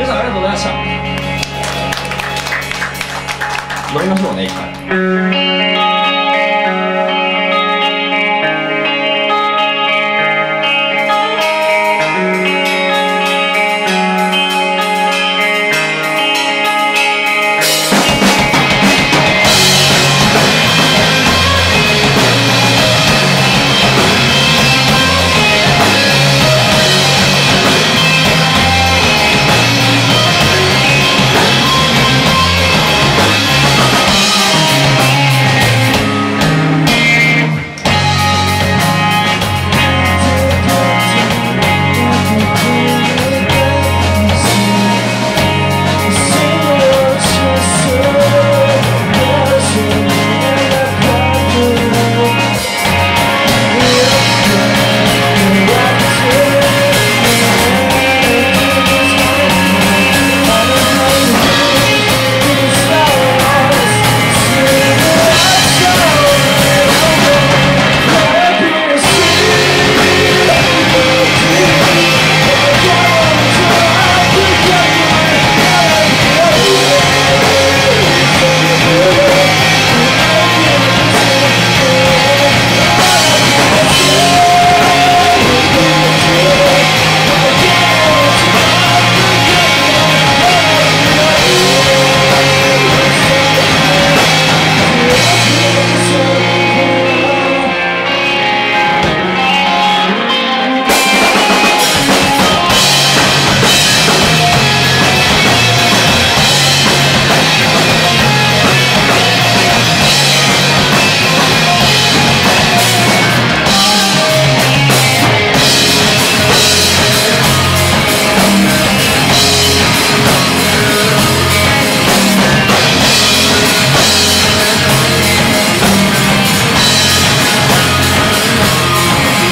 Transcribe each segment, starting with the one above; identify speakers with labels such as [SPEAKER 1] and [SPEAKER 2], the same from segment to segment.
[SPEAKER 1] 皆さんありがとうございました。飲みましょうね一回。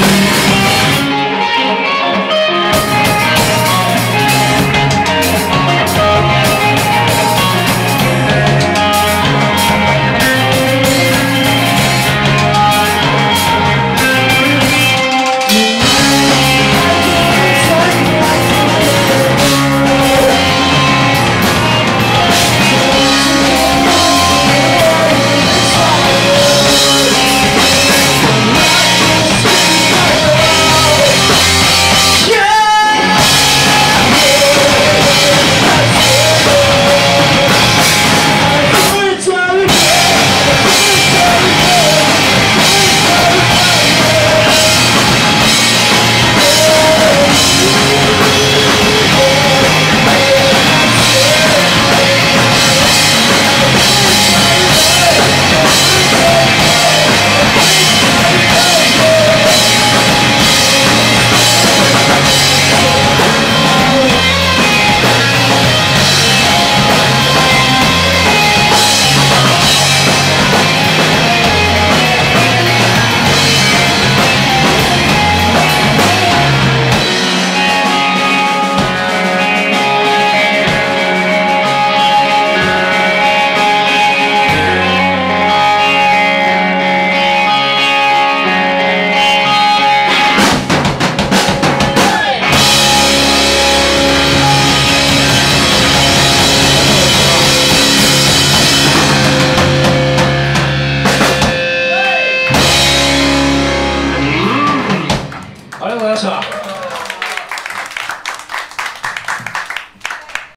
[SPEAKER 1] Yeah.